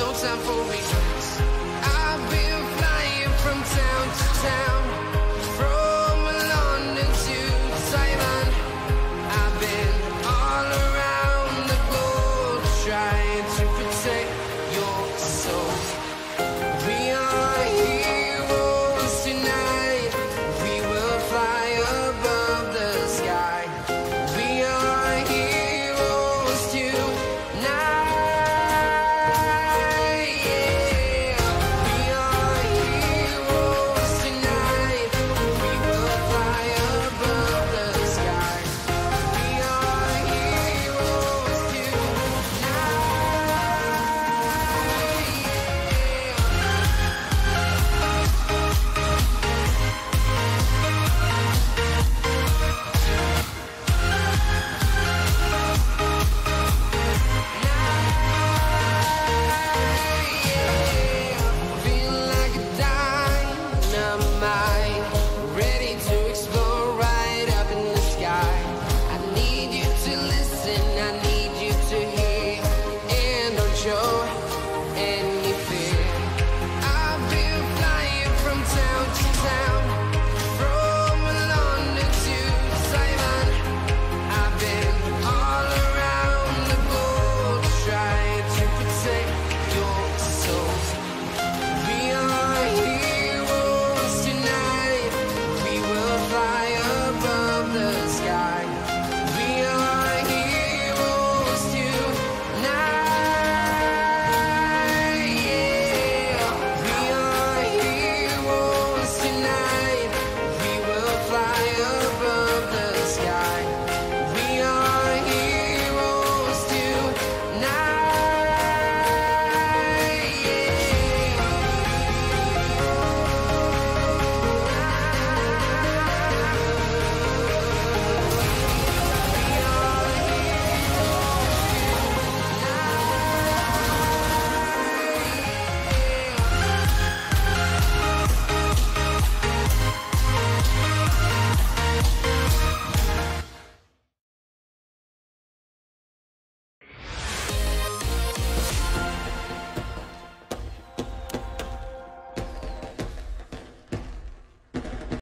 No time for regrets.